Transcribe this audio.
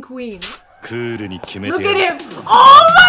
queen. Look at him! Oh my!